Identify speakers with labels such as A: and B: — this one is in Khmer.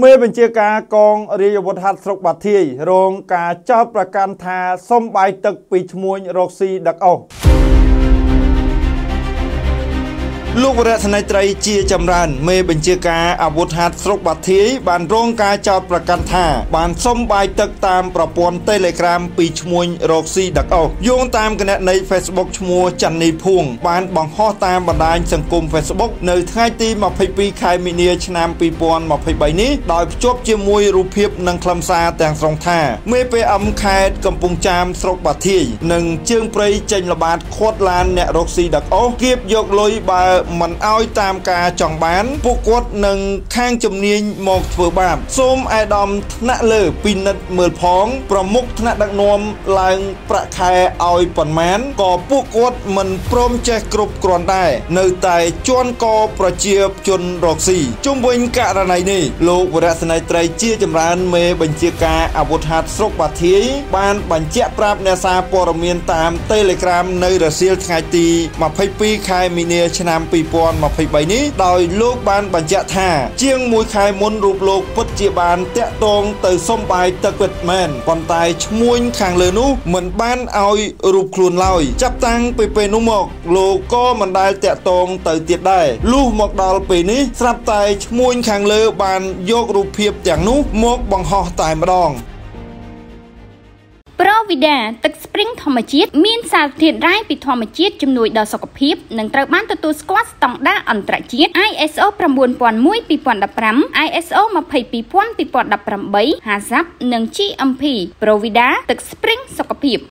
A: មេបញ្ជាការកងរាជអាវុធហត្ថស្រុកបាធាយរងការចោទប្រកាន់ថាសំបាយទឹកពីឈ្មួញរកស៊ីដឹកអស់ លោករតនត្រី ជាចម្រើន មេបញ្ជាការអាវុធហត្ថស្រុកបាធាយបានរងការចោទប្រកាន់ថា បានសុំបាយទឹកតាមប្រព័ន្ធ Telegram ពីឈ្មួញរកស៊ីដឹកអស់យោងតាមគណនី Facebook ឈ្មោះច័ន្ទនីភួង បានបង្ហោះតាមបណ្ដាញសង្គម Facebook នៅថ្ងៃទី22ខែមីនាឆ្នាំ2023នេះដោយភ្ជាប់ជាមួយរូបភាពនិងខ្លឹមសារទាំងស្រុងថា មេ PM ខេត្តកំពង់ចាមស្រុកបាធាយនិងជើងព្រៃចេញល្បាតខាត់ឡានអ្នករកស៊ីដឹកអស់គៀបយកលុយបើមិនអោយតាមការចង់បាន ពួកគាត់នឹងខាងជំនាញមកធ្វើបាបសូមអាយដាមថ្នាក់លើពិនិត្យមើលផង ប្រមុខថ្នាក់ដឹកនាំឡើងប្រាក់ខែឲ្យប៉ុន្មានក៏ពួកគាត់មិនព្រមចេះគ្រប់គ្រាន់ដែរនៅតែជន់កប្រជាជនរកស៊ីជុំវិញករណីនេះលោកវរៈសេនីយ៍ត្រីជាចម្រើនមេបញ្ជាការអាវុធហត្ថស្រុកបាធាយបានបញ្ជាក់ប្រាប់អ្នកសារព័ត៌មានតាម Telegram នៅរសៀលថ្ងៃទី22ខែមីនាឆ្នាំ2023នេះដោយលោកបានបញ្ជាក់ថា ជាងមួយខែមុនរូបលោកពិតជាបានតាក់ទងទៅសុំបាយទឹកពិតមែនប៉ុន្តែឈ្មួញខាងលើនោះមិនបានឲ្យរូបខ្លួនឡើយចាប់តាំងពីពេលនោះមកលោកក៏មិនដែលតាក់ទងទៅទៀតដែរលុះមកដល់ពេលនេះស្រាប់តែឈ្មួញខាងលើបានយករូបភាពទាំងនោះមកបង្ហោះតែម្ដង
B: ប្រូ វីដាទឹកស្ព្រីងធម្មជាតិមានសារធាតុរ៉ែពីធម្មជាតិជំនួយដល់សុខភាពនិងត្រូវបានទទួលស្គាល់ស្តង់ដារអន្តរជាតិ ISO 9001:2015 ISO 22000:2018 HACCP និង GMP ប្រូវីដាទឹកស្ព្រីងសុខភាព